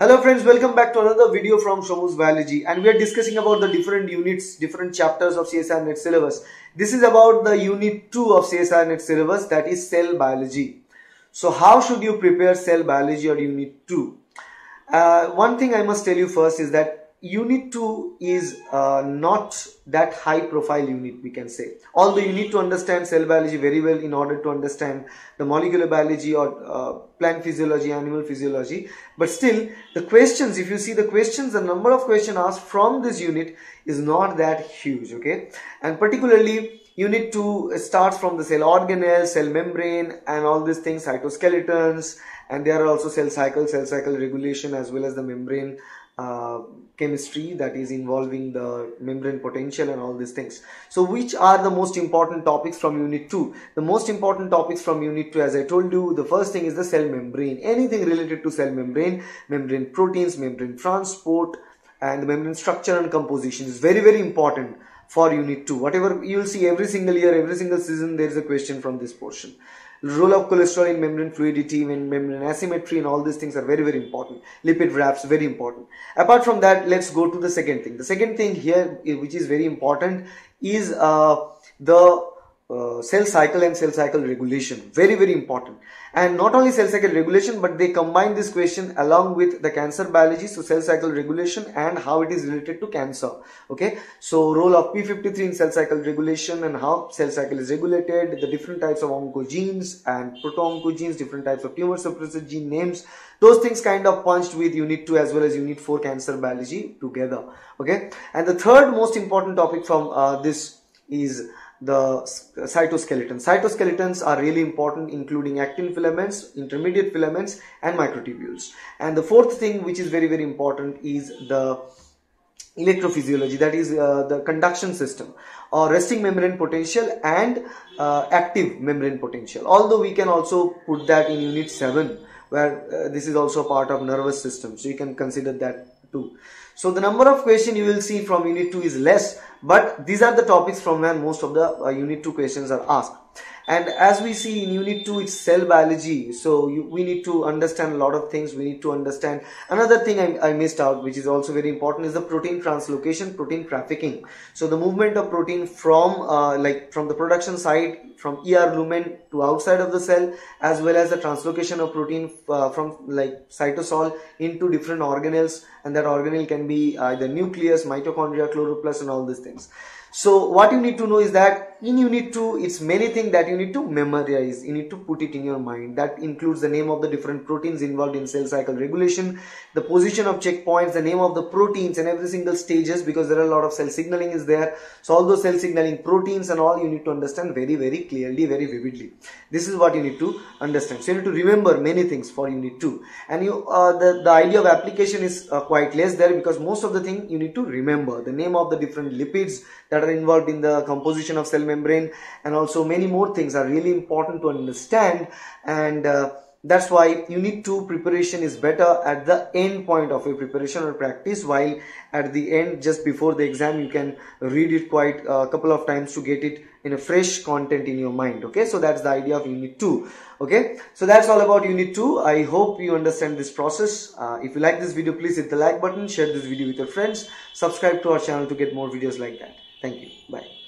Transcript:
Hello friends, welcome back to another video from Shomu's Biology and we are discussing about the different units, different chapters of CSIR NET syllabus. This is about the unit 2 of CSIR NET syllabus that is cell biology. So how should you prepare cell biology or unit 2? Uh, one thing I must tell you first is that unit 2 is uh, not that high profile unit we can say. Although you need to understand cell biology very well in order to understand the molecular biology or uh, plant physiology animal physiology but still the questions if you see the questions the number of questions asked from this unit is not that huge okay? And particularly unit 2 starts from the cell organelle cell membrane and all these things cytoskeletons and there are also cell cycle cell cycle regulation as well as the membrane uh, chemistry that is involving the membrane potential and all these things. So which are the most important topics from unit 2? The most important topics from unit 2 as I told you the first thing is the cell membrane. Anything related to cell membrane, membrane proteins, membrane transport and the membrane structure and composition is very very important for unit 2. Whatever you will see every single year, every single season there is a question from this portion role of cholesterol in membrane fluidity membrane asymmetry and all these things are very very important. Lipid rafts very important. Apart from that let's go to the second thing. The second thing here which is very important is uh, the uh, cell cycle and cell cycle regulation. Very very important. And not only cell cycle regulation but they combine this question along with the cancer biology so cell cycle regulation and how it is related to cancer. Okay? So role of p53 in cell cycle regulation and how cell cycle is regulated the different types of oncogenes and proto-oncogenes different types of tumor suppressor gene names. Those things kind of punched with unit 2 as well as unit 4 cancer biology together. Okay? And the third most important topic from uh, this is the cytoskeleton. Cytoskeletons are really important including actin filaments, intermediate filaments and microtubules. And the fourth thing which is very very important is the electrophysiology that is uh, the conduction system or resting membrane potential and uh, active membrane potential. Although we can also put that in unit 7 where uh, this is also part of nervous system so you can consider that too. So the number of question you will see from unit 2 is less but these are the topics from where most of the uh, unit 2 questions are asked and as we see in unit 2 it's cell biology. So you, we need to understand a lot of things. We need to understand. Another thing I, I, missed out which is also very important is the protein translocation protein trafficking. So the movement of protein from uh, like from the production site from ER lumen to outside of the cell as well as the translocation of protein uh, from like cytosol into different organelles and that organelle can be either nucleus mitochondria chloroplast and all these things so what you need to know is that in unit 2 it's many things that you need to memorize. You need to put it in your mind. That includes the name of the different proteins involved in cell cycle regulation the position of checkpoints the name of the proteins and every single stages because there are a lot of cell signaling is there. So all those cell signaling proteins and all you need to understand very very clearly very vividly. This is what you need to understand. So you need to remember many things for unit 2 and you uh, the, the idea of application is uh, quite less there because most of the thing you need to remember. The name of the different lipids that are involved in the composition of cell membrane and also many more things are really important to understand and uh, that's why unit 2 preparation is better at the end point of a preparation or practice while at the end just before the exam you can read it quite a couple of times to get it in a fresh content in your mind okay? So that's the idea of unit 2 okay? So that's all about unit 2 i hope you understand this process. Uh, if you like this video please hit the like button share this video with your friends subscribe to our channel to get more videos like that thank you. Bye